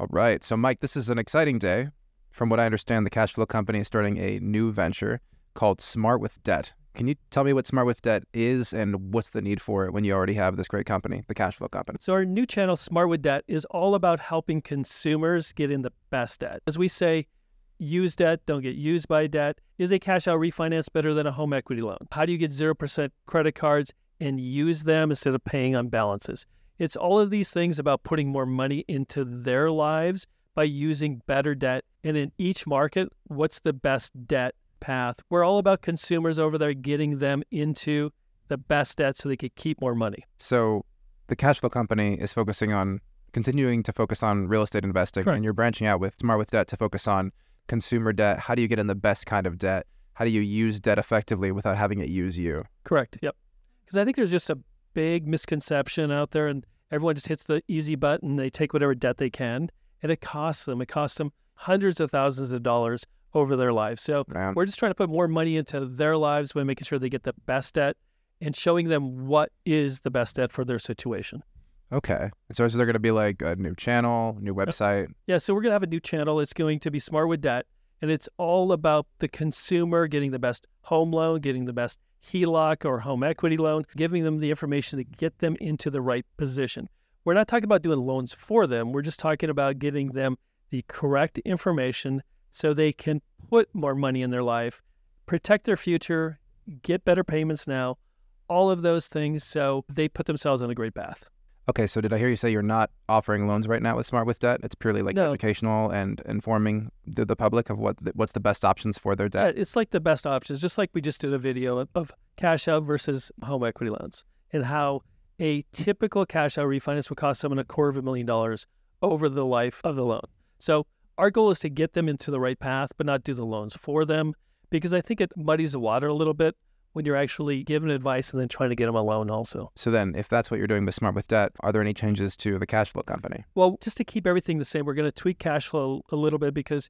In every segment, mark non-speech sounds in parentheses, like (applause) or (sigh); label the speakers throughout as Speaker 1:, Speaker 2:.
Speaker 1: All right. So, Mike, this is an exciting day. From what I understand, the cash flow company is starting a new venture called Smart with Debt. Can you tell me what Smart with Debt is and what's the need for it when you already have this great company, the cash flow company?
Speaker 2: So, our new channel, Smart with Debt, is all about helping consumers get in the best debt. As we say, use debt, don't get used by debt. Is a cash out refinance better than a home equity loan? How do you get 0% credit cards and use them instead of paying on balances? It's all of these things about putting more money into their lives by using better debt. And in each market, what's the best debt path? We're all about consumers over there getting them into the best debt so they could keep more money.
Speaker 1: So the cash flow company is focusing on continuing to focus on real estate investing
Speaker 2: Correct.
Speaker 1: and you're branching out with Smart with Debt to focus on consumer debt. How do you get in the best kind of debt? How do you use debt effectively without having it use you?
Speaker 2: Correct. Yep. Because I think there's just a big misconception out there, and everyone just hits the easy button. They take whatever debt they can, and it costs them. It costs them hundreds of thousands of dollars over their lives. So
Speaker 1: Man.
Speaker 2: we're just trying to put more money into their lives by making sure they get the best debt and showing them what is the best debt for their situation.
Speaker 1: Okay. So is there going to be like a new channel, new (laughs) website?
Speaker 2: Yeah, so we're going to have a new channel. It's going to be Smart with Debt, and it's all about the consumer getting the best home loan, getting the best HELOC or home equity loan, giving them the information to get them into the right position. We're not talking about doing loans for them. We're just talking about getting them the correct information so they can put more money in their life, protect their future, get better payments now, all of those things so they put themselves on a great path.
Speaker 1: Okay, so did I hear you say you're not offering loans right now with Smart with Debt? It's purely like
Speaker 2: No.
Speaker 1: educational and informing the, the public of what the, what's the best options for their
Speaker 2: Yeah,
Speaker 1: debt.
Speaker 2: Uh, it's like the best options, just like we just did a video of, of cash out versus home equity loans and how a typical cash out refinance would cost someone a quarter of a million dollars over the life of the loan. So our goal is to get them into the right path, but not do the loans for them because I think it muddies the water a little bit when you're actually giving advice and then trying to get them a loan also.
Speaker 1: So then, if that's what you're doing with Smart with Debt, are there any changes to the cash flow company?
Speaker 2: Well, just to keep everything the same, we're going to tweak cash flow a little bit because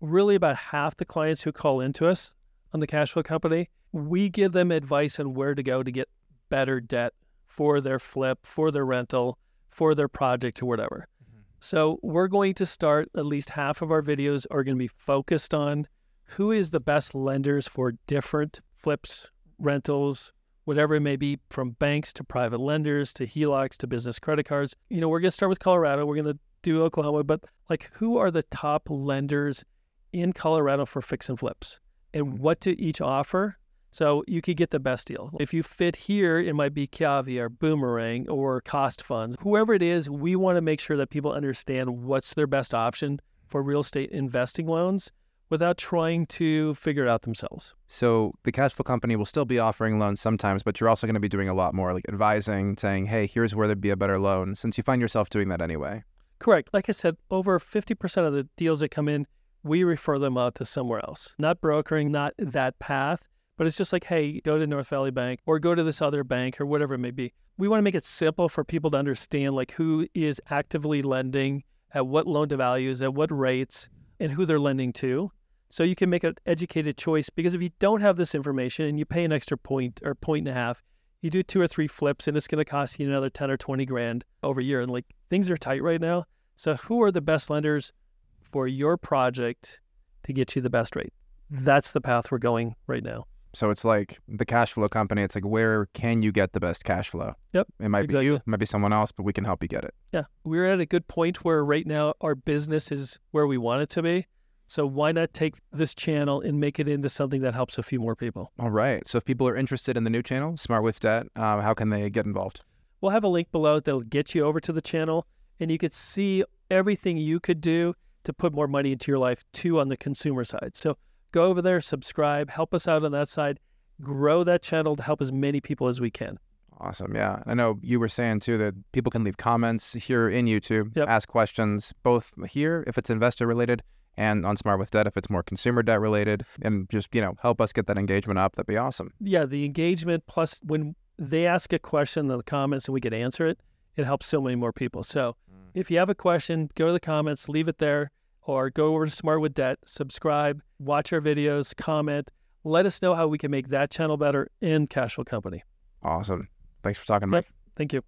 Speaker 2: really about half the clients who call into us on the cash flow company, we give them advice on where to go to get better debt for their flip, for their rental, for their project or whatever. Mm-hmm. So we're going to start at least half of our videos are going to be focused on who is the best lenders for different flips, rentals, whatever it may be, from banks to private lenders to HELOCs to business credit cards. You know, we're going to start with Colorado. We're going to do Oklahoma, but like who are the top lenders in Colorado for fix and flips and hmm. what do each offer? So you could get the best deal. If you fit here, it might be Kiavi or Boomerang or Cost Funds. Whoever it is, we want to make sure that people understand what's their best option for real estate investing loans without trying to figure it out themselves.
Speaker 1: So the cash flow company will still be offering loans sometimes, but you're also going to be doing a lot more like advising, saying, hey, here's where there'd be a better loan, since you find yourself doing that anyway.
Speaker 2: Correct. Like I said, over 50% of the deals that come in, we refer them out to somewhere else. Not brokering, not that path, but it's just like, hey, go to North Valley Bank or go to this other bank or whatever it may be. We want to make it simple for people to understand like who is actively lending, at what loan to values, at what rates, and who they're lending to. So you can make an educated choice because if you don't have this information and you pay an extra point or point and a half, you do two or three flips and it's going to cost you another 10 or 20 grand over a year. And like things are tight right now. So who are the best lenders for your project to get you the best rate? That's the path we're going right now.
Speaker 1: So it's like the cash flow company. It's like where can you get the best cash flow?
Speaker 2: Yep,
Speaker 1: It might
Speaker 2: exactly.
Speaker 1: be you, it might be someone else, but we can help you get it.
Speaker 2: Yeah, we're at a good point where right now our business is where we want it to be. So why not take this channel and make it into something that helps a few more people?
Speaker 1: All right. So if people are interested in the new channel, Smart with Debt, uh, how can they get involved?
Speaker 2: We'll have a link below that'll get you over to the channel and you could see everything you could do to put more money into your life too on the consumer side. So go over there, subscribe, help us out on that side, grow that channel to help as many people as we can.
Speaker 1: Awesome. Yeah. I know you were saying too that people can leave comments here in YouTube,
Speaker 2: Yep.
Speaker 1: ask questions both here if it's investor related and on Smart with Debt if it's more consumer debt related and just, you know, help us get that engagement up. That'd be awesome.
Speaker 2: Yeah, the engagement plus when they ask a question in the comments and we can answer it, it helps so many more people. So mm. if you have a question, go to the comments, leave it there, or go over to Smart with Debt, subscribe, watch our videos, comment. Let us know how we can make that channel better in Cashflow Company.
Speaker 1: Awesome. Thanks for talking, Mike.
Speaker 2: Thank you.